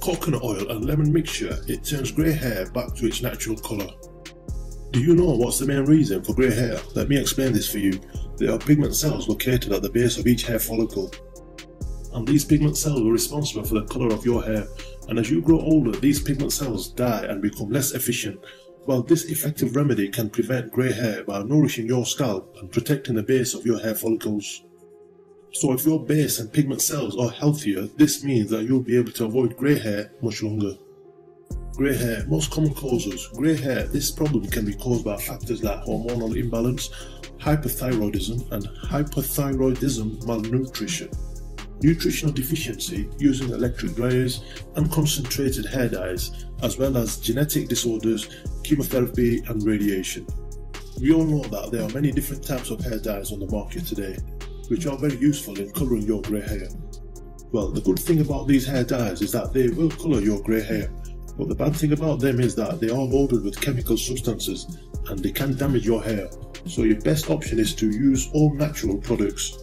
coconut oil and lemon mixture, it turns grey hair back to its natural colour. Do you know what's the main reason for grey hair? Let me explain this for you. There are pigment cells located at the base of each hair follicle. And these pigment cells are responsible for the colour of your hair. And as you grow older, these pigment cells die and become less efficient. Well, this effective remedy can prevent grey hair by nourishing your scalp and protecting the base of your hair follicles. So if your base and pigment cells are healthier, this means that you'll be able to avoid grey hair much longer. Grey hair, most common causes. Grey hair, this problem can be caused by factors like hormonal imbalance, hypothyroidism and hyperthyroidism malnutrition, nutritional deficiency using electric dryers and concentrated hair dyes, as well as genetic disorders, chemotherapy and radiation. We all know that there are many different types of hair dyes on the market today, which are very useful in colouring your grey hair. Well, the good thing about these hair dyes is that they will colour your grey hair, but the bad thing about them is that they are loaded with chemical substances and they can damage your hair, so your best option is to use all natural products.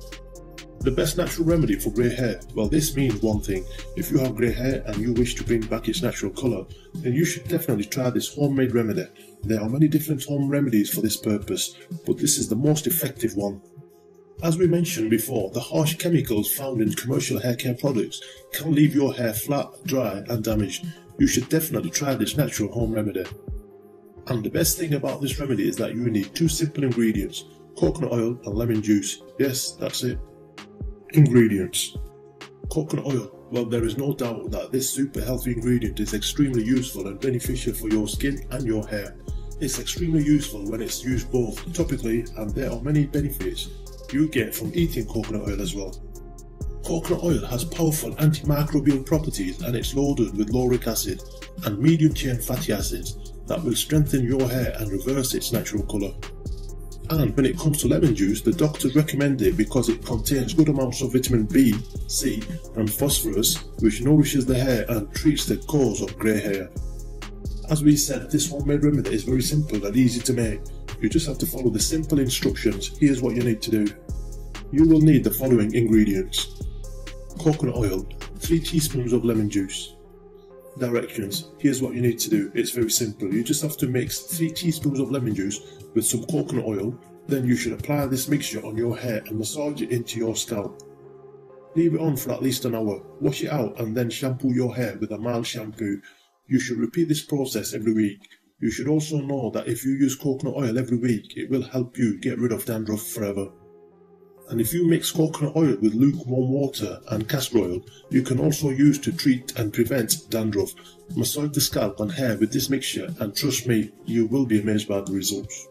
The best natural remedy for grey hair? Well, this means one thing. If you have grey hair and you wish to bring back its natural colour, then you should definitely try this homemade remedy. There are many different home remedies for this purpose, but this is the most effective one. As we mentioned before, the harsh chemicals found in commercial hair care products can leave your hair flat, dry and damaged. You should definitely try this natural home remedy. And the best thing about this remedy is that you need two simple ingredients, coconut oil and lemon juice. Yes, that's it. Ingredients. Coconut oil. Well, there is no doubt that this super healthy ingredient is extremely useful and beneficial for your skin and your hair. It's extremely useful when it's used both topically and there are many benefits you get from eating coconut oil as well. Coconut oil has powerful antimicrobial properties and it's loaded with lauric acid and medium chain fatty acids that will strengthen your hair and reverse its natural colour. And when it comes to lemon juice, the doctors recommend it because it contains good amounts of vitamin B, C and phosphorus which nourishes the hair and treats the cause of grey hair. As we said, this homemade remedy is very simple and easy to make. You just have to follow the simple instructions. Here's what you need to do. You will need the following ingredients. Coconut oil, 3 teaspoons of lemon juice. Directions. Here's what you need to do. It's very simple. You just have to mix 3 teaspoons of lemon juice with some coconut oil. Then you should apply this mixture on your hair and massage it into your scalp. Leave it on for at least an hour. Wash it out and then shampoo your hair with a mild shampoo. You should repeat this process every week. You should also know that if you use coconut oil every week, it will help you get rid of dandruff forever. And if you mix coconut oil with lukewarm water and castor oil, you can also use to treat and prevent dandruff. Massage the scalp and hair with this mixture and trust me, you will be amazed by the results.